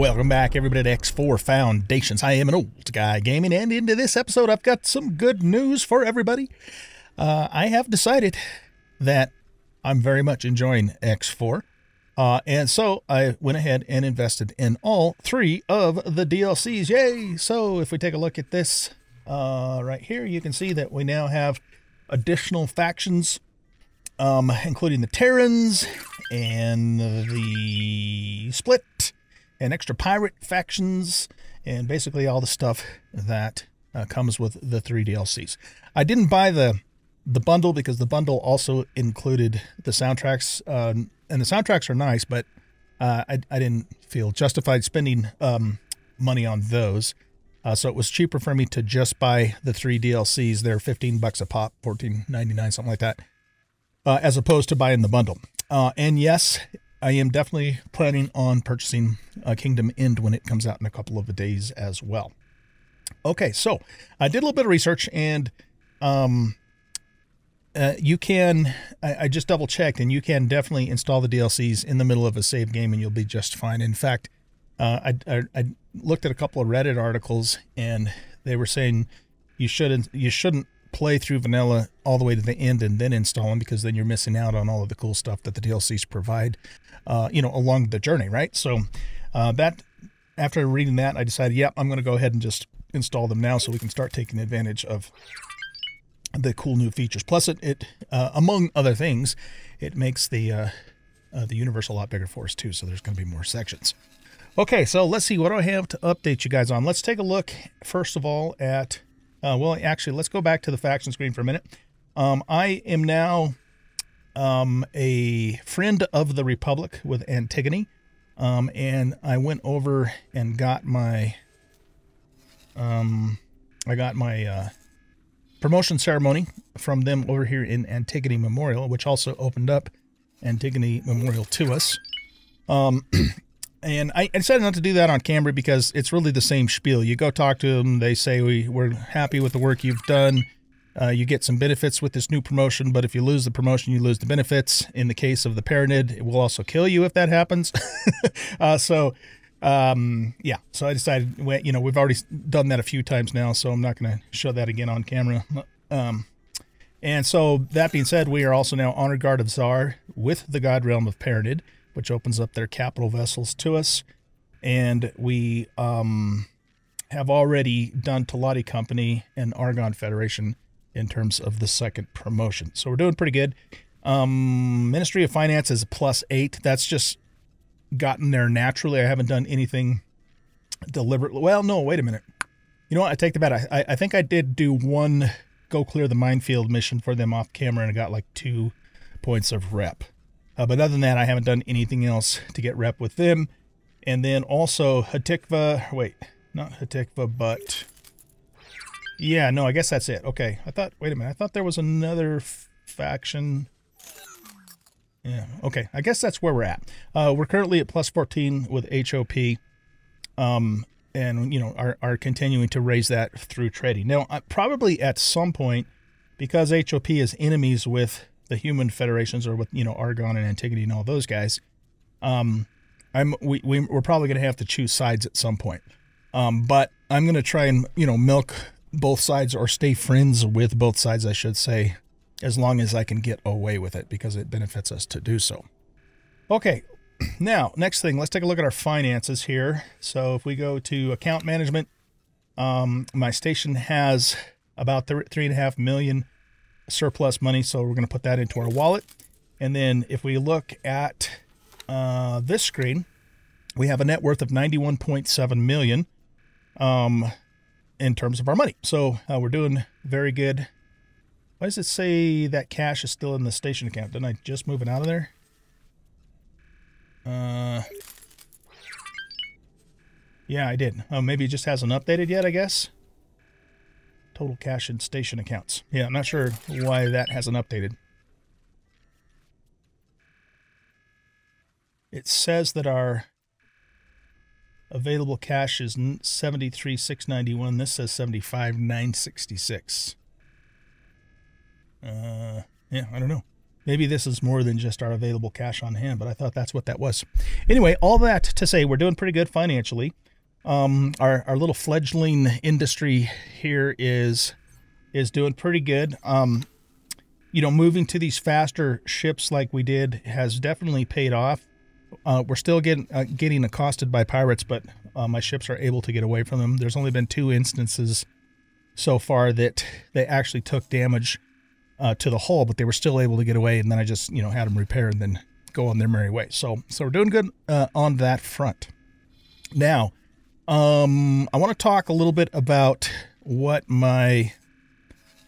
Welcome back, everybody, to X4 Foundations. I am an old guy gaming, and into this episode, I've got some good news for everybody. Uh, I have decided that I'm very much enjoying X4. Uh, and so I went ahead and invested in all three of the DLCs. Yay! So if we take a look at this uh, right here, you can see that we now have additional factions, um, including the Terrans and the Split and extra pirate factions and basically all the stuff that uh, comes with the three DLCs. I didn't buy the the bundle because the bundle also included the soundtracks, um, and the soundtracks are nice, but uh, I, I didn't feel justified spending um, money on those. Uh, so it was cheaper for me to just buy the three DLCs. They're 15 bucks a pop, 14.99, something like that, uh, as opposed to buying the bundle. Uh, and yes, I am definitely planning on purchasing uh, Kingdom End when it comes out in a couple of days as well. Okay, so I did a little bit of research and um, uh, you can, I, I just double checked, and you can definitely install the DLCs in the middle of a save game and you'll be just fine. In fact, uh, I, I, I looked at a couple of Reddit articles and they were saying you shouldn't you shouldn't play through vanilla all the way to the end and then install them because then you're missing out on all of the cool stuff that the DLCs provide, uh, you know, along the journey, right? So uh, that after reading that, I decided, yeah, I'm going to go ahead and just install them now so we can start taking advantage of the cool new features. Plus, it, it uh, among other things, it makes the uh, uh, the universe a lot bigger for us too. So there's going to be more sections. Okay, so let's see what do I have to update you guys on. Let's take a look first of all at uh, well, actually, let's go back to the faction screen for a minute. Um, I am now um, a friend of the Republic with Antigone, um, and I went over and got my um, I got my uh, promotion ceremony from them over here in Antigone Memorial, which also opened up Antigone Memorial to us. Um, And I, decided not to do that on camera because it's really the same spiel. You go talk to them, they say we, we're happy with the work you've done. Uh, you get some benefits with this new promotion, but if you lose the promotion, you lose the benefits. In the case of the Paranid, it will also kill you if that happens. uh, so, um, yeah. So I decided, you know, we've already done that a few times now, so I'm not going to show that again on camera. Um, and so that being said, we are also now Honored Guard of Zyarth with the God Realm of Paranid which opens up their capital vessels to us. And we um, have already done Teladi Company and Argon Federation in terms of the second promotion. So we're doing pretty good. Um, Ministry of Finance is plus eight. That's just gotten there naturally. I haven't done anything deliberately. Well, no, wait a minute. You know what? I take the bet. I, I think I did do one go clear the minefield mission for them off camera and I got like two points of rep. Uh, but other than that, I haven't done anything else to get rep with them. And then also Hatikvah, wait, not Hatikvah, but yeah, no, I guess that's it. Okay, I thought, wait a minute, I thought there was another faction. Yeah, okay, I guess that's where we're at. Uh, we're currently at plus 14 with HOP. Um, and, you know, are, are continuing to raise that through trading. Now, uh, probably at some point, because HOP is enemies with the human federations or with you know Argon and Antigone and all those guys, um, I'm we, we we're probably going to have to choose sides at some point. Um, but I'm going to try and you know milk both sides or stay friends with both sides, I should say, as long as I can get away with it because it benefits us to do so. Okay, now next thing, let's take a look at our finances here. So if we go to account management, um, my station has about three, three and a half million surplus money, so we're going to put that into our wallet. And then if we look at uh, this screen, we have a net worth of 91.7 million um, in terms of our money. So uh, we're doing very good. Why does it say that cash is still in the station account? Didn't I just move it out of there? Uh, yeah, I did. Oh, maybe it just hasn't updated yet, I guess total cash and station accounts. Yeah, I'm not sure why that hasn't updated. It says that our available cash is 73,691. This says 75,966. Uh, yeah, I don't know. maybe this is more than just our available cash on hand, but I thought that's what that was. Anyway, all that to say, we're doing pretty good financially. Um, our our little fledgling industry here is is doing pretty good. Um, you know, moving to these faster ships like we did has definitely paid off. Uh, we're still getting uh, getting accosted by pirates, but uh, my ships are able to get away from them. There's only been two instances so far that they actually took damage uh, to the hull, but they were still able to get away. And then I just you know had them repaired and then go on their merry way. So so we're doing good uh, on that front. Now, um, I want to talk a little bit about what my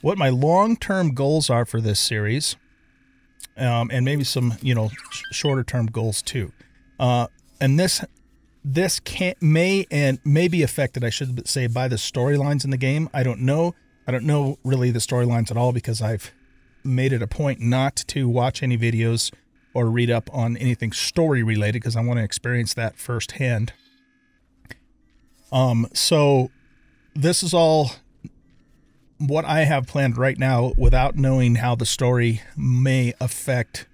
what my long term goals are for this series, um, and maybe some you know sh- shorter term goals too. Uh, and this this can may and may be affected, I should say, by the storylines in the game. I don't know. I don't know really the storylines at all because I've made it a point not to watch any videos or read up on anything story related because I want to experience that firsthand. Um, so this is all what I have planned right now without knowing how the story may affect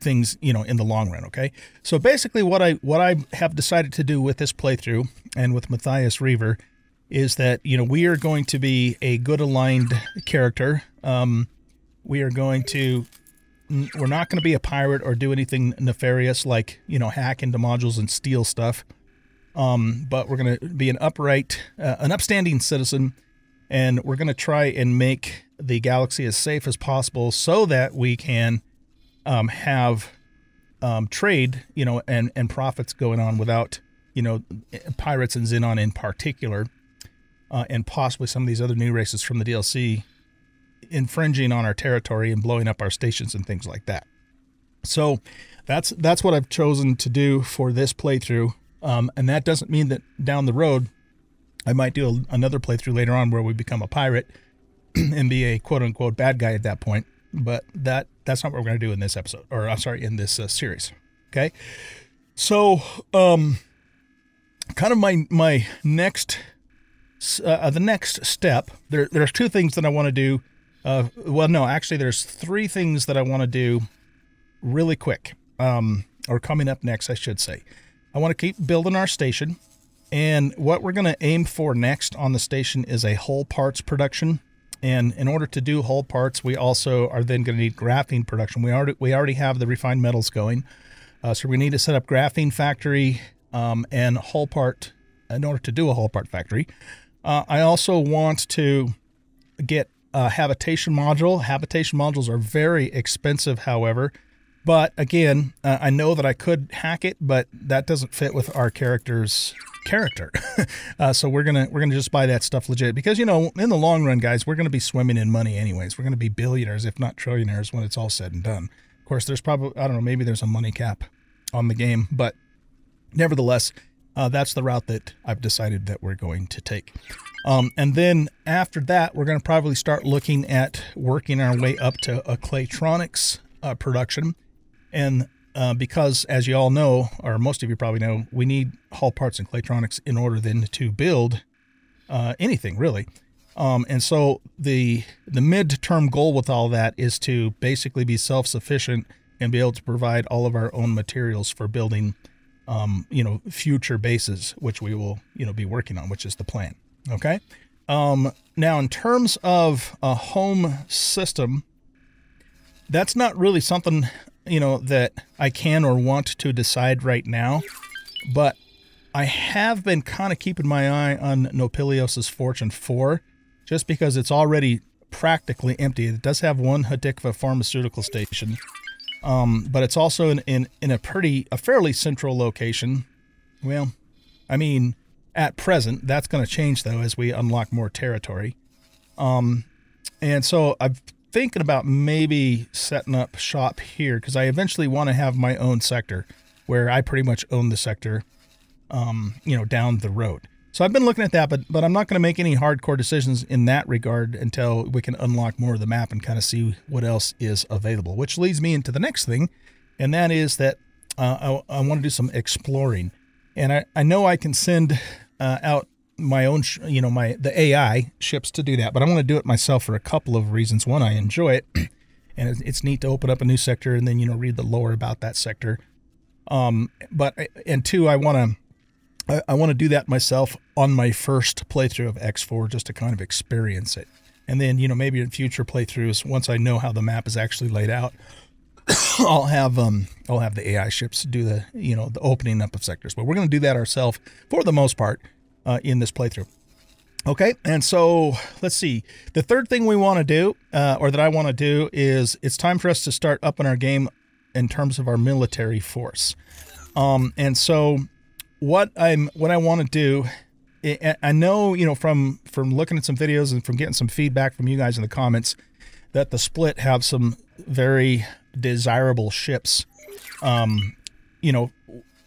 things, you know, in the long run, okay? So basically what I what I have decided to do with this playthrough and with Matthias Reaver is that, you know, we are going to be a good aligned character. Um we are going to we're not going to be a pirate or do anything nefarious like, you know, hack into modules and steal stuff. Um, but we're going to be an upright, uh, an upstanding citizen, and we're going to try and make the galaxy as safe as possible so that we can um, have um, trade, you know, and and profits going on without, you know, pirates and Xenon in particular, uh, and possibly some of these other new races from the DLC infringing on our territory and blowing up our stations and things like that. So that's that's what I've chosen to do for this playthrough, um, and that doesn't mean that down the road I might do a, another playthrough later on where we become a pirate and be a quote unquote bad guy at that point. But that that's not what we're going to do in this episode, or I'm sorry, in this uh, series. Okay, so um, kind of my my next uh, the next step. There there's two things that I want to do. Uh, well, no, actually, there's three things that I want to do really quick. Um, or coming up next, I should say. I want to keep building our station. And what we're going to aim for next on the station is a hull parts production. And in order to do hull parts, we also are then going to need graphene production. We already we already have the refined metals going, uh, so we need to set up graphene factory um, and hull part in order to do a hull part factory. Uh, I also want to get a habitation module. Habitation modules are very expensive, however. But again, uh, I know that I could hack it, but that doesn't fit with our character's character. uh, so we're gonna we're gonna just buy that stuff legit because you know in the long run, guys, we're gonna be swimming in money anyways. We're gonna be billionaires, if not trillionaires, when it's all said and done. Of course, there's probably I don't know maybe there's a money cap on the game, but nevertheless, uh, that's the route that I've decided that we're going to take. Um, and then after that, we're going to probably start looking at working our way up to a Claytronics uh, production and uh, because, as you all know, or most of you probably know, we need hull parts and Claytronics in order then to build uh, anything really. Um, and so the the mid-term goal with all that is to basically be self-sufficient and be able to provide all of our own materials for building, um, you know, future bases, which we will, you know, be working on, which is the plan. Okay. Um, now, in terms of a home system, that's not really something you know, that I can or want to decide right now, but I have been kind of keeping my eye on Nopileos' Fortune 4 just because it's already practically empty. It does have one Hatikvah pharmaceutical station, um, but it's also in, in, in a pretty, a fairly central location. Well, I mean, at present, that's going to change though as we unlock more territory. Um, and so I've thinking about maybe setting up shop here because I eventually want to have my own sector where I pretty much own the sector, um, you know, down the road. So I've been looking at that, but but I'm not going to make any hardcore decisions in that regard until we can unlock more of the map and kind of see what else is available. Which leads me into the next thing, and that is that uh, I, I want to do some exploring, and I I know I can send uh, out my own, you know, my the AI ships to do that, but I want to do it myself for a couple of reasons. One, I enjoy it, and it's, it's neat to open up a new sector and then you know read the lore about that sector. Um, but and two, I want to I, I want to do that myself on my first playthrough of X4 just to kind of experience it. And then, you know, maybe in future playthroughs, once I know how the map is actually laid out, I'll have um I'll have the AI ships do the you know the opening up of sectors. But we're going to do that ourselves for the most part uh, in this playthrough. Okay, and so let's see. The third thing we want to do, uh, or that I want to do, is it's time for us to start upping our game in terms of our military force. Um, and so what I'm what I want to do I know you know from from looking at some videos and from getting some feedback from you guys in the comments that the split have some very desirable ships um you know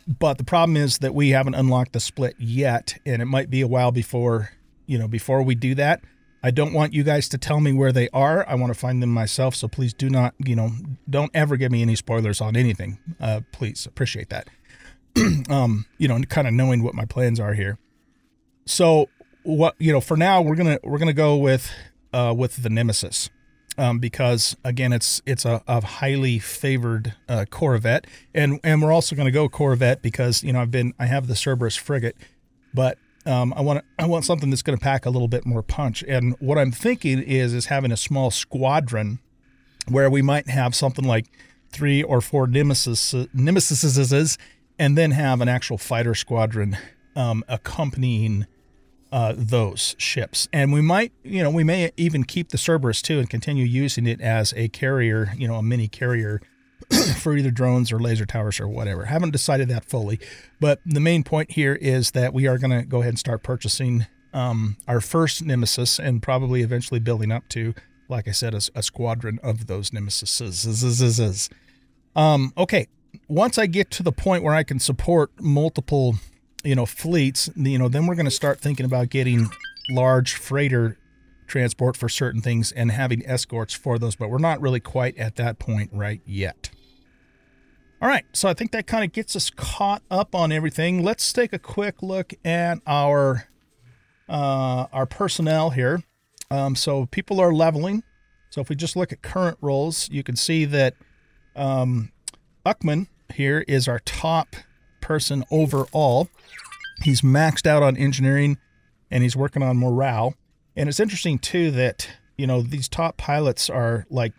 but the problem is that we haven't unlocked the split yet and it might be a while before you know before we do that I don't want you guys to tell me where they are. I want to find them myself. So please do not, you know, don't ever give me any spoilers on anything. Uh, please appreciate that. um, you know, kind of knowing what my plans are here. So what you know, for now we're gonna we're gonna go with uh, with the Nemesis. Um, because again, it's it's a, a highly favored uh, Corvette, and and we're also going to go Corvette because you know I've been I have the Cerberus frigate, but um, I want I want something that's going to pack a little bit more punch. And what I'm thinking is is having a small squadron where we might have something like three or four nemesis nemesises and then have an actual fighter squadron um, accompanying uh, those ships. And we might, you know, we may even keep the Cerberus too and continue using it as a carrier, you know, a mini carrier for either drones or laser towers or whatever. Haven't decided that fully, but the main point here is that we are going to go ahead and start purchasing um, our first Nemesis and probably eventually building up to, like I said, a, a squadron of those Nemesis. Um, okay, once I get to the point where I can support multiple, you know, fleets, you know, then we're going to start thinking about getting large freighter transport for certain things and having escorts for those, but we're not really quite at that point right yet. All right, so I think that kind of gets us caught up on everything. Let's take a quick look at our uh, our personnel here. Um, so people are leveling. So if we just look at current roles, you can see that um, Uckman here is our top person overall. He's maxed out on engineering and he's working on morale. And it's interesting too that, you know, these top pilots are like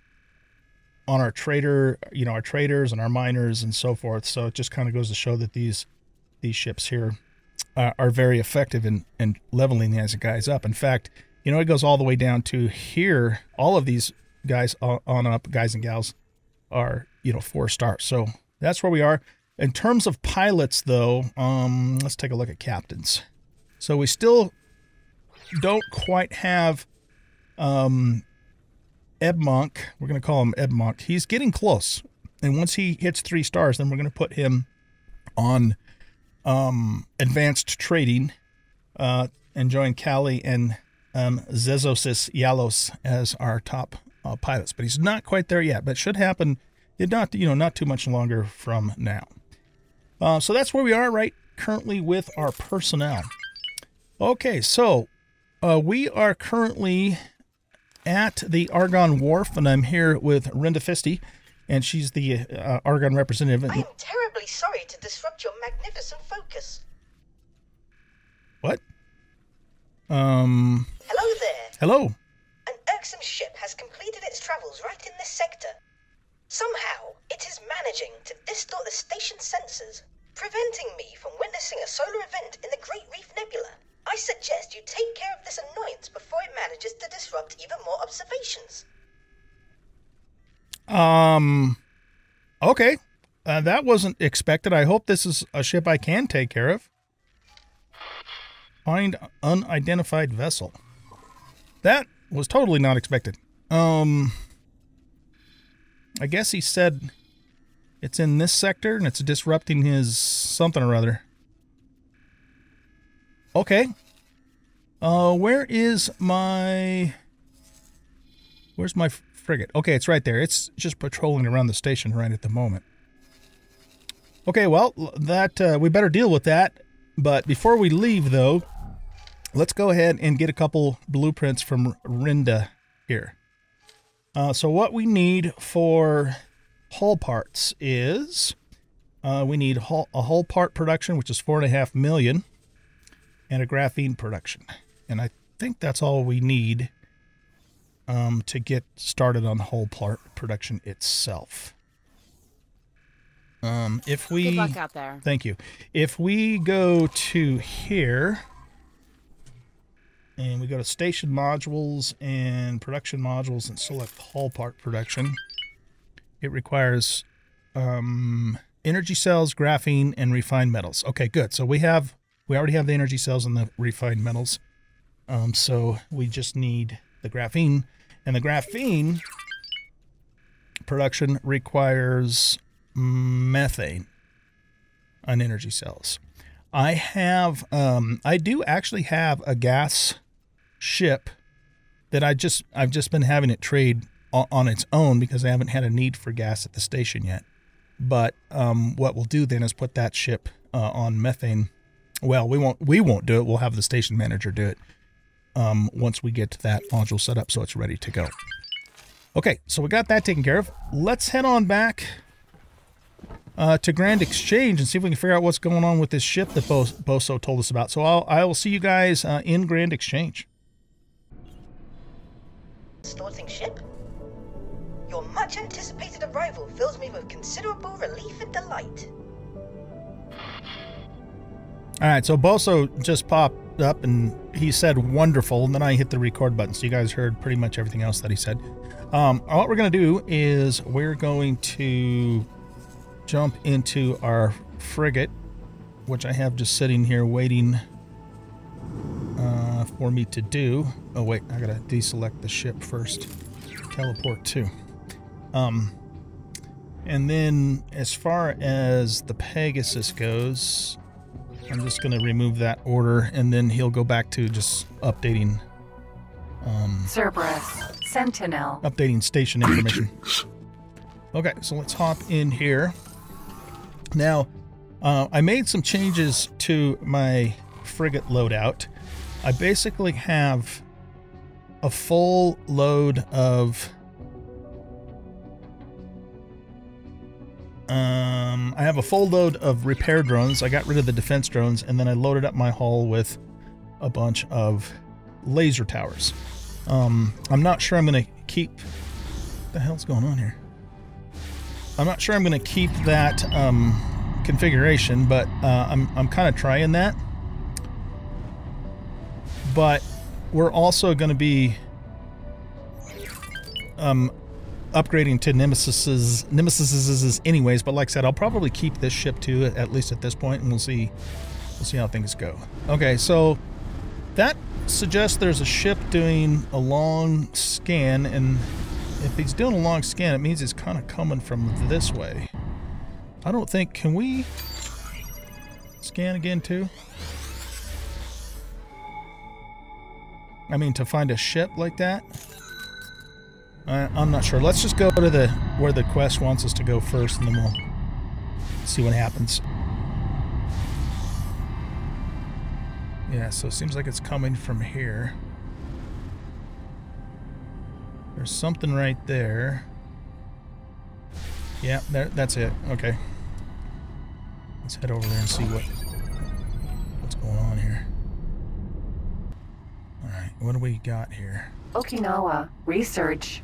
on our trader, you know, our traders and our miners and so forth. So it just kind of goes to show that these these ships here uh, are very effective in, in leveling these guys up. In fact, you know, it goes all the way down to here. All of these guys on up, guys and gals, are, you know, four stars. So that's where we are. In terms of pilots, though, um, let's take a look at captains. So we still don't quite have um, Monk. We're going to call him Eb Monk. He's getting close. And once he hits three stars, then we're going to put him on um, advanced trading uh, and join Kali and um, Zezosis Yalos as our top uh, pilots. But he's not quite there yet, but should happen not you know not too much longer from now. Uh, so that's where we are right currently with our personnel. Okay, so uh, we are currently at the Argon Wharf, and I'm here with Rinda Fisty, and she's the uh, Argon representative. I am terribly sorry to disrupt your magnificent focus. What? Um. Hello there. Hello. An irksome ship has completed its travels right in this sector. Somehow, it is managing to distort the station sensors, preventing me from witnessing a solar event in the Great Reef Nebula. I suggest you take care of this annoyance before it manages to disrupt even more observations. Um, okay. Uh, that wasn't expected. I hope this is a ship I can take care of. Find unidentified vessel. That was totally not expected. Um, I guess he said it's in this sector and it's disrupting his something or other. Okay. Uh, where is my... Where's my frigate? Okay, it's right there. It's just patrolling around the station right at the moment. Okay, well, that uh, we better deal with that. But before we leave, though, let's go ahead and get a couple blueprints from Rinda here. Uh, so what we need for hull parts is uh, we need hull, a hull part production, which is four and a half million, and a graphene production. And I think that's all we need um, to get started on hull part production itself. Um, if we Good luck out there. Thank you. If we go to here and we go to station modules and production modules and select hull part production, it requires um, energy cells, graphene, and refined metals. Okay, good. So we have we already have the energy cells and the refined metals. Um, so we just need the graphene, and the graphene production requires methane on energy cells. I have, um, I do actually have a gas ship that I just, I've just been having it trade on, on its own because I haven't had a need for gas at the station yet. But um, what we'll do then is put that ship uh, on methane. Well, we won't, we won't do it. We'll have the station manager do it um, once we get that module set up so it's ready to go. Okay, so we got that taken care of. Let's head on back uh, to Grand Exchange and see if we can figure out what's going on with this ship that Bo- Boso told us about. So I'll, I will see you guys uh, in Grand Exchange. Snorting ship? Your much anticipated arrival fills me with considerable relief and delight. All right, so Boso just popped up and he said wonderful, and then I hit the record button. So you guys heard pretty much everything else that he said. Um, what we're going to do is we're going to jump into our frigate, which I have just sitting here waiting uh, for me to do. Oh, wait, I got to deselect the ship first. Teleport to. Um, and then as far as the Pegasus goes, I'm just going to remove that order and then he'll go back to just updating um, Cerberus, Sentinel. updating station information. Okay, so let's hop in here. Now, uh, I made some changes to my frigate loadout. I basically have a full load of. Um, I have a full load of repair drones. I got rid of the defense drones, and then I loaded up my hull with a bunch of laser towers. Um, I'm not sure I'm going to keep. What the hell's going on here? I'm not sure I'm going to keep that um, configuration, but uh, I'm, I'm kind of trying that. But we're also going to be um, upgrading to Nemesis's Nemesis's anyways. But like I said, I'll probably keep this ship too, at least at this point, and we'll see we'll see how things go. Okay, so that suggests there's a ship doing a long scan, and if he's doing a long scan, it means it's kind of coming from this way. I don't think, can we scan again too? I mean, to find a ship like that? I, I'm not sure. Let's just go to the where the quest wants us to go first, and then we'll see what happens. Yeah, so it seems like it's coming from here. There's something right there. Yeah, there, that's it. Okay. Let's head over there and see what what's going on here. What do we got here? Okinawa, research.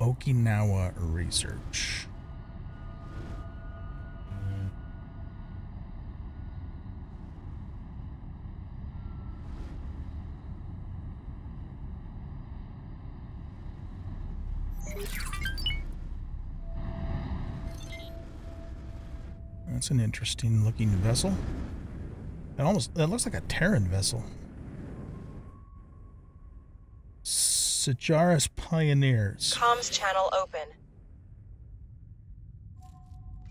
Okinawa Research. That's an interesting looking vessel. It almost that looks like a Terran vessel. Segaris Pioneers. Comms channel open.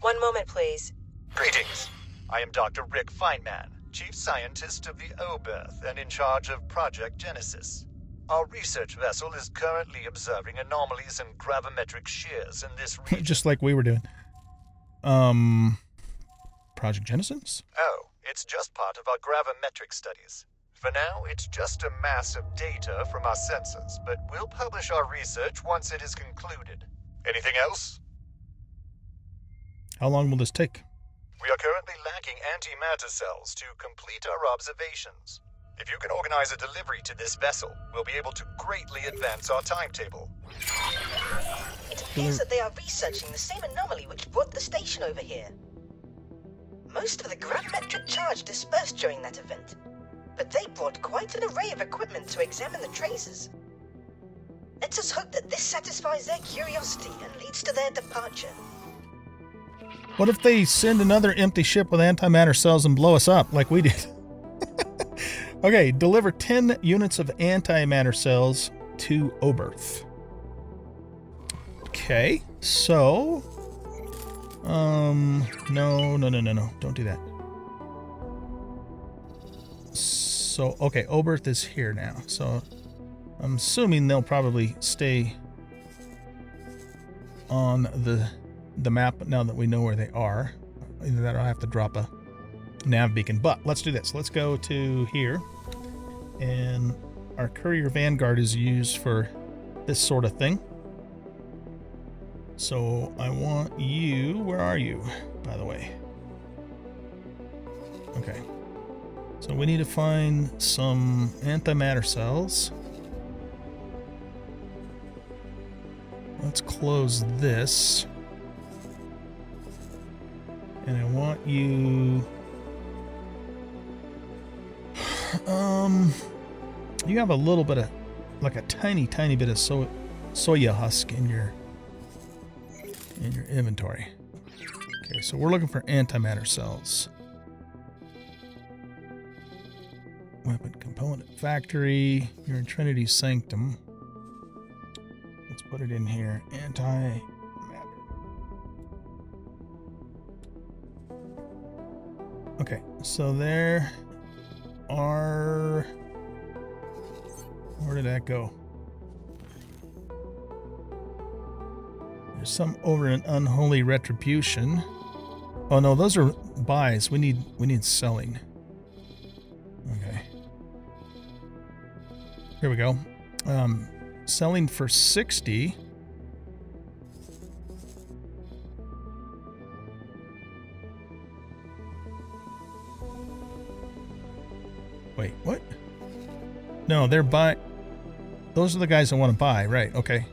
One moment, please. Greetings. I am Dr. Rick Feynman, Chief Scientist of the Oberth and in charge of Project Genesis. Our research vessel is currently observing anomalies in gravimetric shears in this region. just like we were doing. Um, Project Genesis. oh, it's just part of our gravimetric studies. For now, it's just a mass of data from our sensors, but we'll publish our research once it is concluded. Anything else? How long will this take? We are currently lacking antimatter cells to complete our observations. If you can organize a delivery to this vessel, we'll be able to greatly advance our timetable. It appears that they are researching the same anomaly which brought the station over here. Most of the gravimetric charge dispersed during that event, but they brought quite an array of equipment to examine the traces. Let us hope that this satisfies their curiosity and leads to their departure. What if they send another empty ship with antimatter cells and blow us up like we did? okay, deliver 10 units of antimatter cells to Oberth. Okay, so. Um, no, no, no, no, no. Don't do that. So, okay, Oberth is here now. So, I'm assuming they'll probably stay on the the map now that we know where they are. Either that or I'll have to drop a nav beacon. But let's do this. Let's go to here. And our courier vanguard is used for this sort of thing. So I want you. Where are you, by the way? Okay. So we need to find some antimatter cells. Let's close this. And I want you. Um, you have a little bit of, like a tiny, tiny bit of so, soya husk in your in your inventory. Okay, so we're looking for antimatter cells. Weapon component factory. You're in Trinity Sanctum. Let's put it in here. Anti Okay, so there are. Where did that go? There's some over in unholy retribution. Oh no, those are buys. We need we need selling. Here we go. Um, selling for sixty. Wait, what? No, they're buy. Those are the guys I want to buy, right? Okay.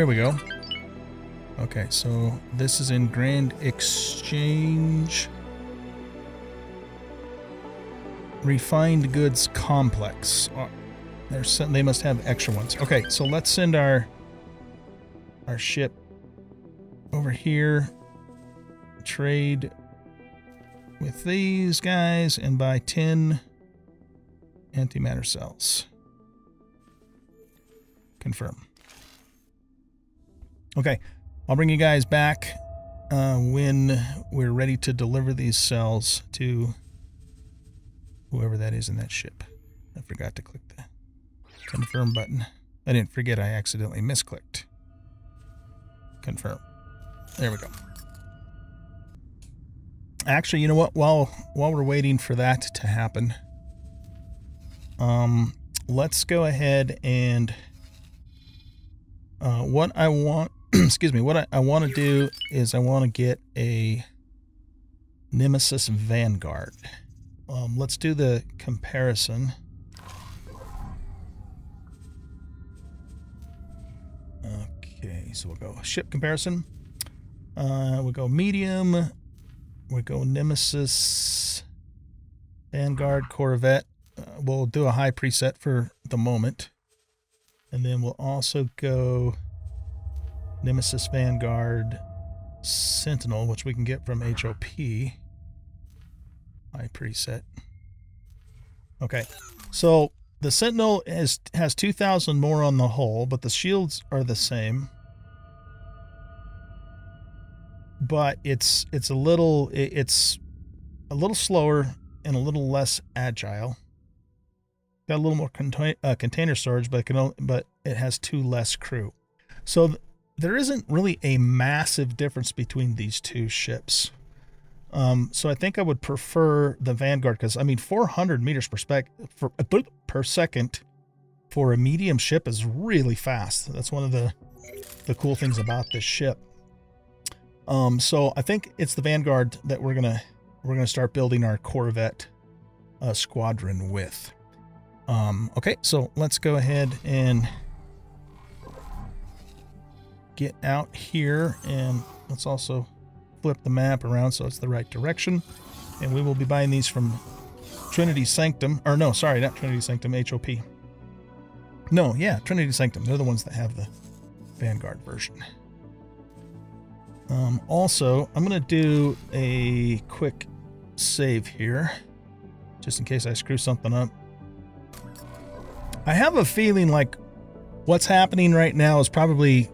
Here we go. Okay, so this is in Grand Exchange. Refined Goods Complex. Oh, they must have extra ones. Okay, so let's send our our ship over here. Trade with these guys and buy 10 antimatter cells. Confirm. Okay, I'll bring you guys back uh, when we're ready to deliver these cells to whoever that is in that ship. I forgot to click the confirm button. I didn't forget I accidentally misclicked. Confirm. There we go. Actually, you know what? While while we're waiting for that to happen, um, let's go ahead and uh, what I want. excuse me. What I, I want to do is I want to get a Nemesis Vanguard. Um, let's do the comparison. Okay, so we'll go ship comparison. Uh, we'll go medium. We'll go Nemesis, Vanguard, Corvette. Uh, we'll do a high preset for the moment. And then we'll also go Nemesis Vanguard Sentinel, which we can get from HOP. High preset. Okay, so the Sentinel has has 2,000 more on the hull, but the shields are the same. But it's it's a little it's a little slower and a little less agile got a little more contain- uh, container storage, but it can only, but it has two less crew. So there isn't really a massive difference between these two ships. Um, so I think I would prefer the Vanguard because I mean 400 meters per spec for, per second for a medium ship is really fast. That's one of the the cool things about this ship. Um, so I think it's the Vanguard that we're gonna we're gonna start building our Corvette uh, squadron with. Um, okay, so let's go ahead and get out here and let's also flip the map around so it's the right direction. And we will be buying these from Trinity Sanctum, or no, sorry, not Trinity Sanctum, HOP. No, yeah, Trinity Sanctum. They're the ones that have the Vanguard version. Um, also, I'm going to do a quick save here, just in case I screw something up. I have a feeling like what's happening right now is probably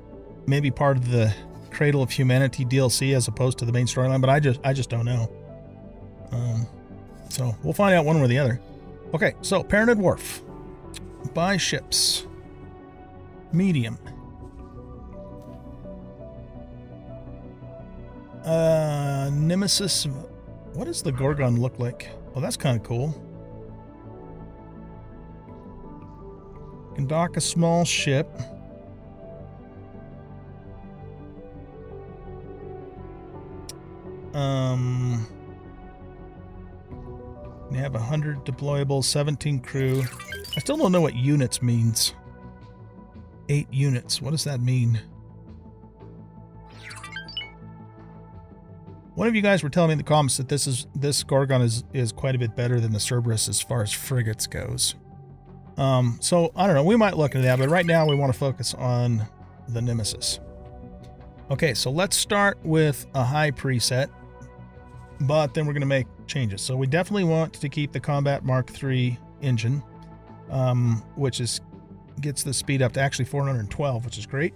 maybe part of the Cradle of Humanity DLC as opposed to the main storyline, but I just I just don't know. Um, so we'll find out one way or the other. Okay, so Paranid Wharf. Buy ships. Medium. Uh, Nemesis. What does the Gorgon look like? Well, that's kind of cool. Can dock a small ship. Um, they have 100 deployable, 17 crew. I still don't know what units means. Eight units. What does that mean? One of you guys were telling me in the comments that this is this Gorgon is is quite a bit better than the Cerberus as far as frigates goes. Um, so I don't know. We might look into that, but right now we want to focus on the Nemesis. Okay, so let's start with a high preset, but then we're going to make changes. So we definitely want to keep the Combat Mark III engine, um, which is gets the speed up to actually 412, which is great.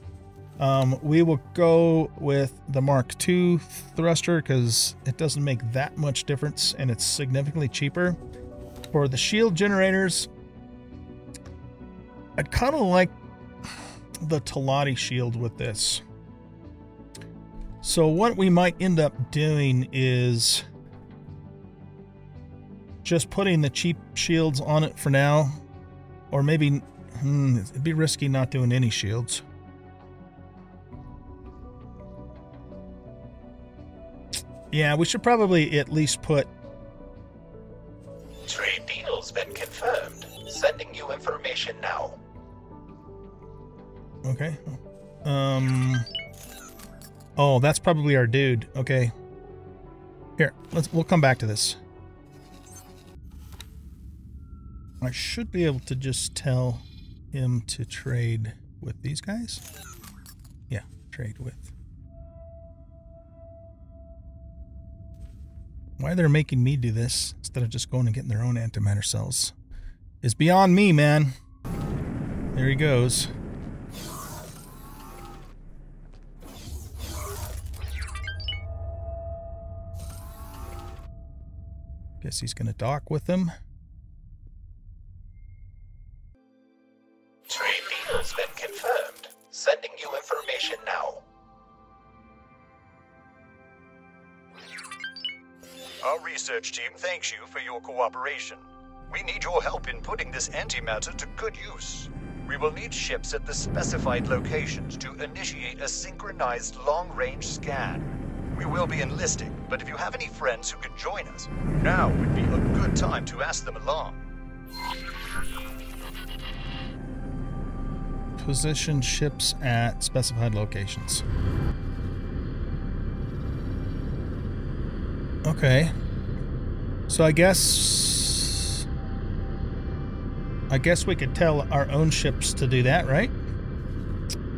Um, we will go with the Mark II thruster because it doesn't make that much difference and it's significantly cheaper. For the shield generators, I'd kind of like the Teladi shield with this. So what we might end up doing is just putting the cheap shields on it for now. Or maybe, hmm, it'd be risky not doing any shields. Yeah, we should probably at least put... Trade deal's been confirmed. Sending you information now. Okay. Um... Oh, that's probably our dude. Okay. Here, let's we'll come back to this. I should be able to just tell him to trade with these guys. Yeah, trade with. Why they're making me do this instead of just going and getting their own antimatter cells is beyond me, man. There he goes. Guess he's gonna dock with them. Trade deal's been confirmed. Sending you information now. Our research team thanks you for your cooperation. We need your help in putting this antimatter to good use. We will need ships at the specified locations to initiate a synchronized long-range scan. We will be enlisting, but if you have any friends who could join us, now would be a good time to ask them along. Position ships at specified locations. Okay. So I guess I guess we could tell our own ships to do that, right?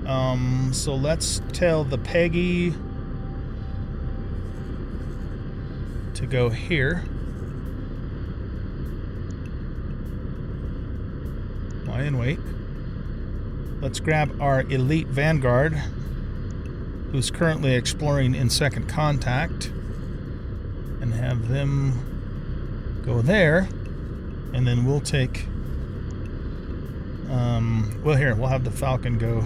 Um so let's tell the Peggy to go here. Lie in wait. Let's grab our elite vanguard, who's currently exploring in second contact, and have them go there, and then we'll take Um, well, here, we'll have the Falcon go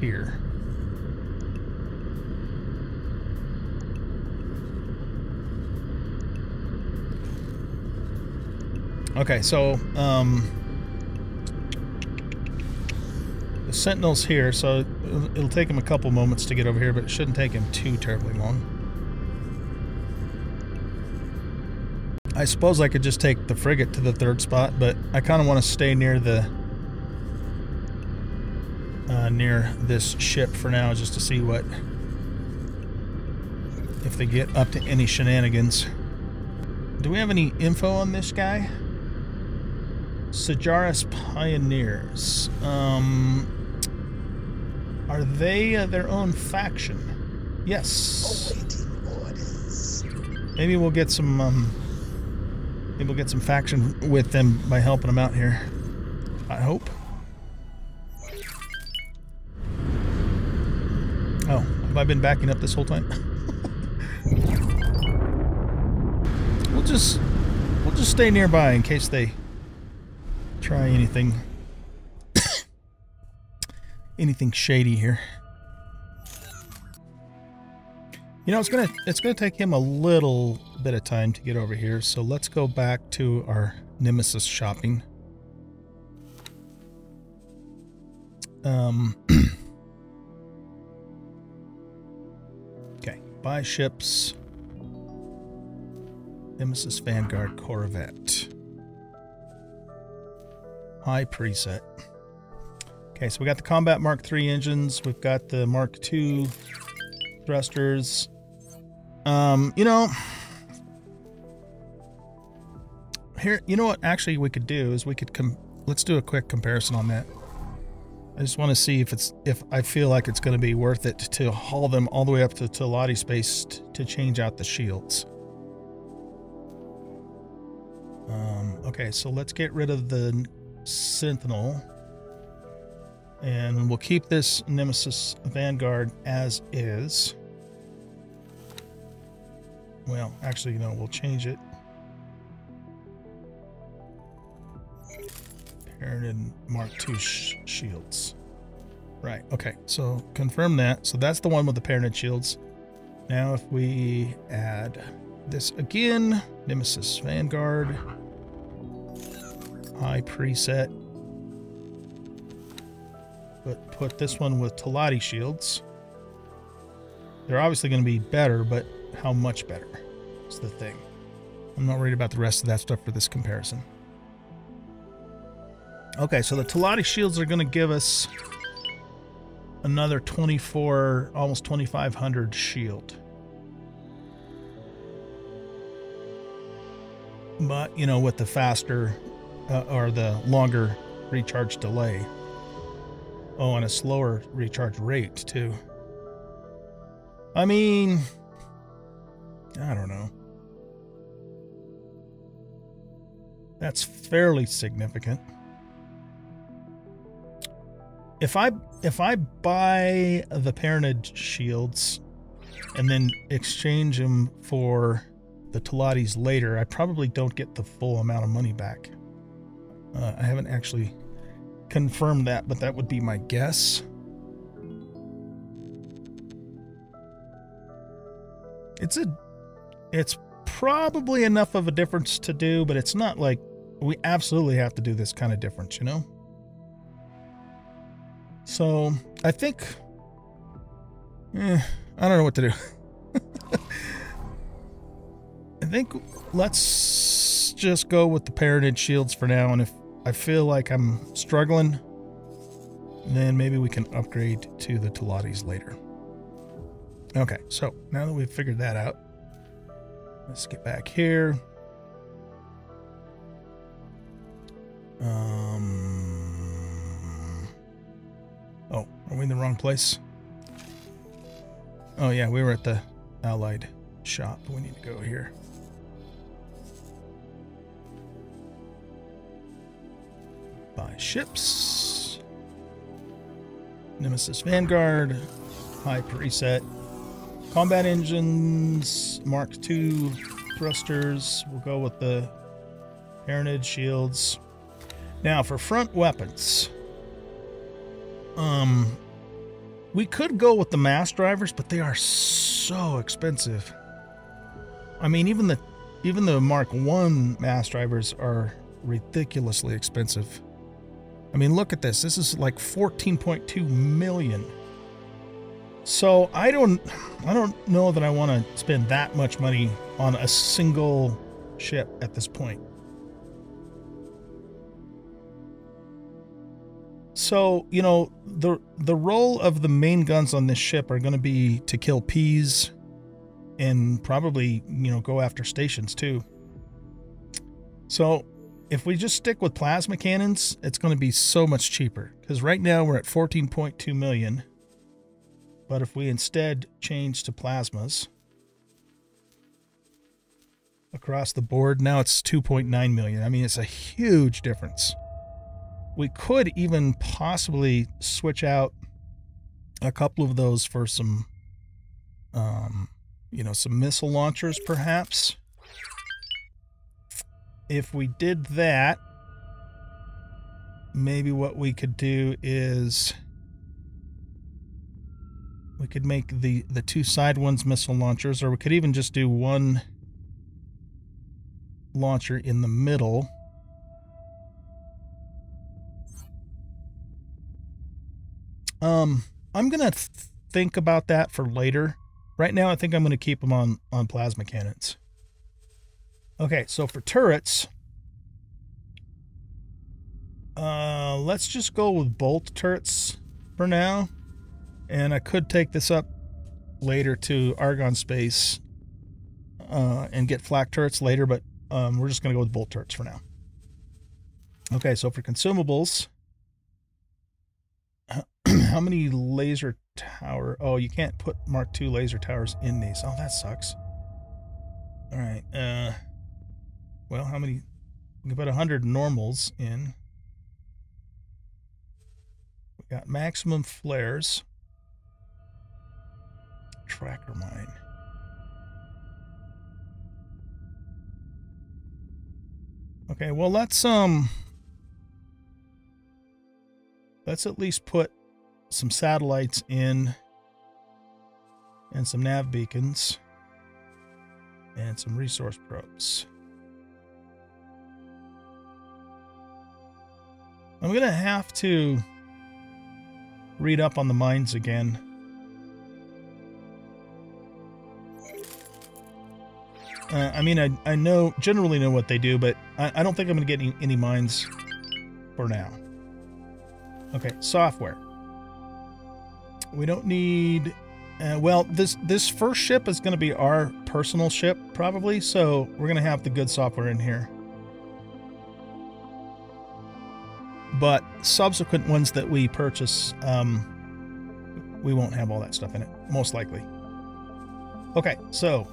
here. Okay, so um, the Sentinel's here, so it'll, it'll take him a couple moments to get over here, but it shouldn't take him too terribly long. I suppose I could just take the frigate to the third spot, but I kind of want to stay near the uh, near this ship for now, just to see what if they get up to any shenanigans. Do we have any info on this guy? Segaris Pioneers. Um, are they uh, their own faction? Yes. Maybe we'll get some. Um, maybe we'll get some faction with them by helping them out here. I hope. Oh, have I been backing up this whole time? we'll just we'll just stay nearby in case they try anything anything shady here. You know, it's gonna it's gonna take him a little bit of time to get over here, so let's go back to our Nemesis shopping. Um Okay, buy ships. Nemesis Vanguard Corvette. High preset. Okay, so we got the Combat Mark III engines. We've got the Mark II thrusters. Um, you know, here, you know what? Actually, we could do is we could come. Let's do a quick comparison on that. I just want to see if it's if I feel like it's going to be worth it to haul them all the way up to Teladi space to change out the shields. Um, okay, so let's get rid of the Sentinel. And we'll keep this Nemesis Vanguard as is. Well, actually, you know, we'll change it. Paranid Mark II sh shields. Right, okay, so confirm that. So that's the one with the Paranid shields. Now if we add this again, Nemesis Vanguard, high preset, but put this one with Teladi shields. They're obviously going to be better, but how much better is the thing. I'm not worried about the rest of that stuff for this comparison. Okay, so the Teladi shields are going to give us another 24, almost 2500 shield. But, you know, with the faster uh, or the longer recharge delay. Oh, and a slower recharge rate, too. I mean, I don't know. That's fairly significant. If I if I buy the Paranid shields and then exchange them for the Teladis later, I probably don't get the full amount of money back. Uh, I haven't actually confirmed that, but that would be my guess. It's a it's probably enough of a difference to do, but it's not like we absolutely have to do this kind of difference, you know? So I think, eh, I don't know what to do. I think let's just go with the Paranid shields for now. And if I feel like I'm struggling, then maybe we can upgrade to the Teladis later. Okay, so now that we've figured that out, let's get back here. Um, oh, are we in the wrong place? Oh yeah, we were at the Allied shop. We need to go here. Buy ships. Nemesis Vanguard. High preset. Combat engines. Mark II thrusters. We'll go with the Heritage shields. Now for front weapons. Um we could go with the mass drivers, but they are so expensive. I mean, even the even the Mark 1 mass drivers are ridiculously expensive. I mean, look at this. This is like 14.2 million. So, I don't I don't know that I want to spend that much money on a single ship at this point. So, you know, the the role of the main guns on this ship are going to be to kill peas and probably, you know, go after stations too. So, if we just stick with plasma cannons, it's going to be so much cheaper cuz right now we're at 14.2 million. But if we instead change to plasmas across the board, now it's 2.9 million. I mean, it's a huge difference. We could even possibly switch out a couple of those for some, um, you know, some missile launchers, perhaps. If we did that, maybe what we could do is we could make the the two side ones missile launchers, or we could even just do one launcher in the middle. Um, I'm gonna th- think about that for later. Right now, I think I'm gonna keep them on on plasma cannons. Okay, so for turrets, uh, let's just go with bolt turrets for now, and I could take this up later to Argon space uh, and get flak turrets later, but um, we're just gonna go with bolt turrets for now. Okay, so for consumables how many laser tower? Oh, you can't put Mark II laser towers in these. Oh, that sucks. All right. Uh, well, how many? We can put 100 normals in. We got maximum flares. Tracker mine. Okay, well let's um let's at least put some satellites in and some nav beacons and some resource probes. I'm going to have to read up on the mines again. Uh, I mean, I, I know generally know what they do, but I, I don't think I'm going to get any, any mines for now. Okay, software. We don't need. Uh, well, this this first ship is going to be our personal ship, probably. So we're going to have the good software in here. But subsequent ones that we purchase, um, we won't have all that stuff in it, most likely. Okay, so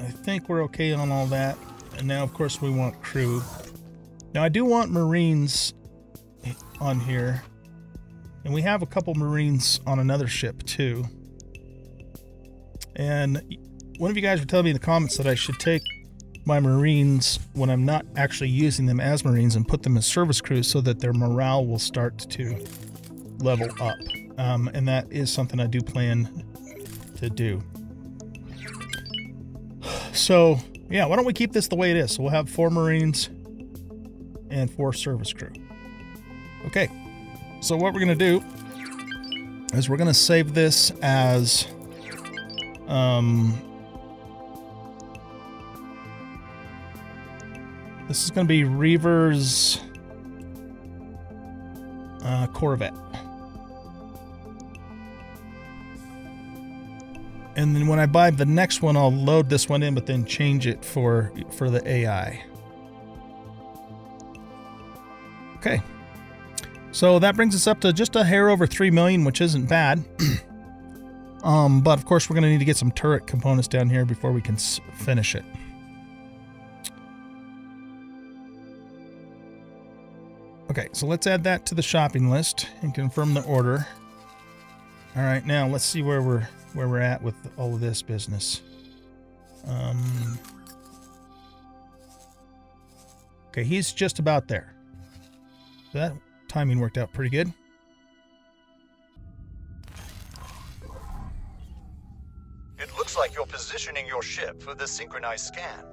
I think we're okay on all that. And now, of course, we want crew. Now, I do want Marines on here. And we have a couple Marines on another ship, too. And one of you guys were telling me in the comments that I should take my Marines when I'm not actually using them as Marines and put them as service crews so that their morale will start to level up. Um, and that is something I do plan to do. So, yeah, why don't we keep this the way it is? So we'll have four Marines and four service crew. Okay, so what we're going to do is we're going to save this as um, this is going to be Reaver's uh, Corvette. And then when I buy the next one, I'll load this one in, but then change it for for the AI. Okay. So that brings us up to just a hair over 3 million, which isn't bad. um, but of course, we're going to need to get some turret components down here before we can finish it. Okay, so let's add that to the shopping list and confirm the order. All right, now let's see where we're where we're at with all of this business. Um, Okay, he's just about there. That timing worked out pretty good. It looks like you're positioning your ship for the synchronized scan.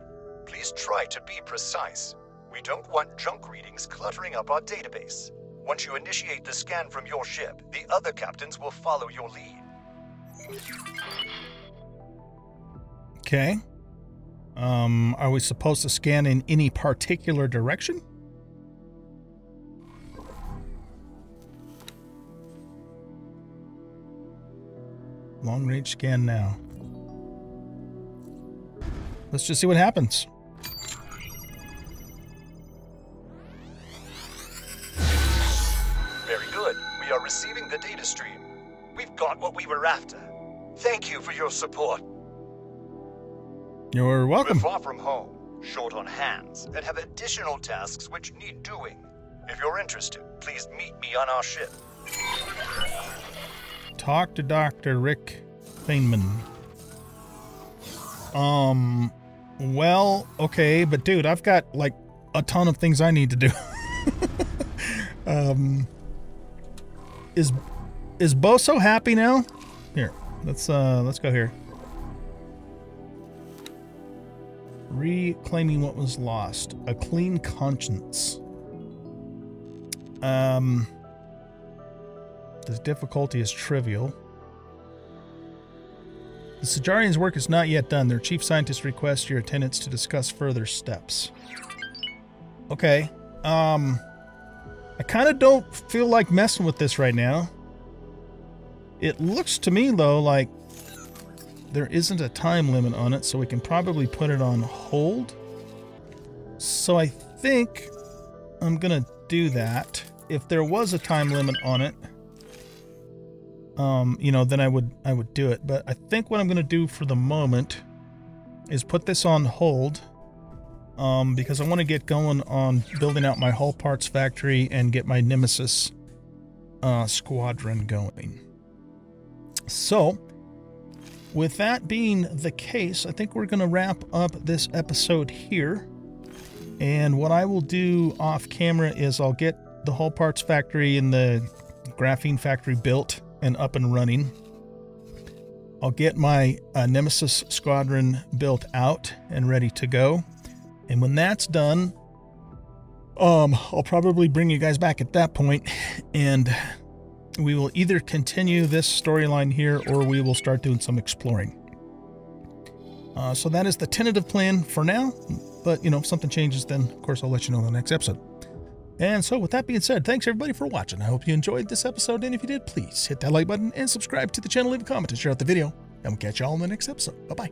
Please try to be precise. We don't want junk readings cluttering up our database. Once you initiate the scan from your ship, the other captains will follow your lead. Okay. Um, are we supposed to scan in any particular direction? Long range scan now. Let's just see what happens. Support. You're welcome. We're far from home, short on hands, and have additional tasks which need doing. If you're interested, please meet me on our ship. Talk to Dr. Rick Feynman. Um, well, okay, but dude, I've got like a ton of things I need to do. um, is is Boso happy now? Here, let's uh, let's go here. Reclaiming what was lost, a clean conscience. Um. The difficulty is trivial. The Sajarians' work is not yet done. Their chief scientist requests your attendance to discuss further steps. Okay. Um I kind of don't feel like messing with this right now. It looks to me though like there isn't a time limit on it, so we can probably put it on hold. So I think I'm going to do that. If there was a time limit on it, um, you know, then I would I would do it. But I think what I'm going to do for the moment is put this on hold um, because I want to get going on building out my hull parts factory and get my Nemesis uh, squadron going. So, with that being the case, I think we're going to wrap up this episode here. And what I will do off camera is I'll get the hull parts factory and the graphene factory built and up and running. I'll get my uh, Nemesis squadron built out and ready to go. And when that's done, um, I'll probably bring you guys back at that point, and we will either continue this storyline here or we will start doing some exploring. Uh, so that is the tentative plan for now. But you know, if something changes, then of course I'll let you know in the next episode. And so, with that being said, thanks everybody for watching. I hope you enjoyed this episode, and if you did, please hit that like button and subscribe to the channel, leave a comment, and share out the video. And we'll catch y'all in the next episode. Bye bye.